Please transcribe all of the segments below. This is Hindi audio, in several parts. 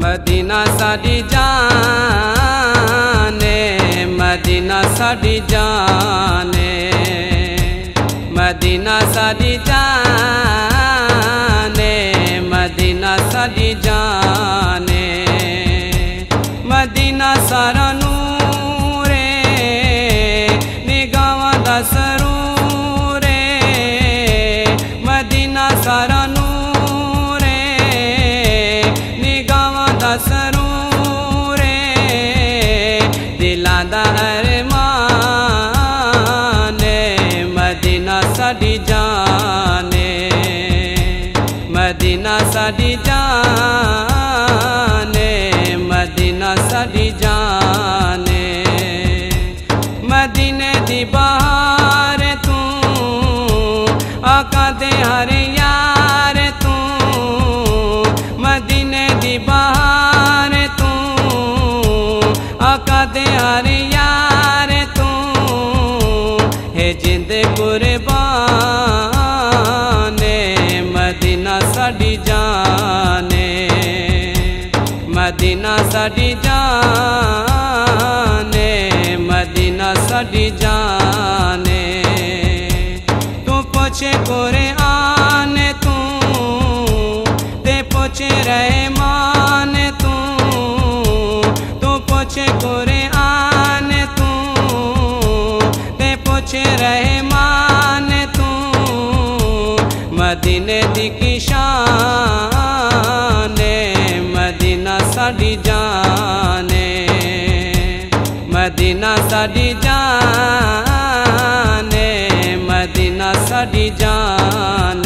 मदीना साडी जाने मदीना साडी जाने। मदीना सा जाने मदीना म जाने। मदीना सारा नूरे निगावा द di ja कुर्बाने मदीना साडी जाने मदीना साडी जाने मदीना साडी जाने तू पछे कोरे सारी जाने। मदीना सारी जाने मदीना सारी जाने।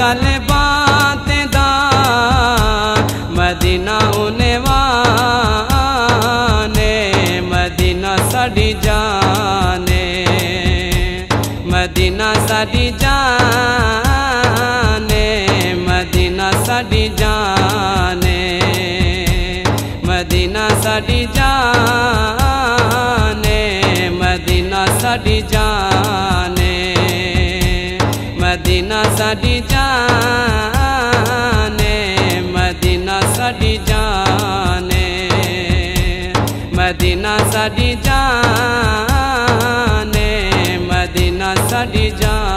गल बात मदीना होने वाने मदीना साड़ी जाने, मदीना साड़ी जाने, मदीना साड़ी जाने, मदीना साड़ी जाने, मदीना साड़ी जाने, मदीना साड़ी ने मिना सा जा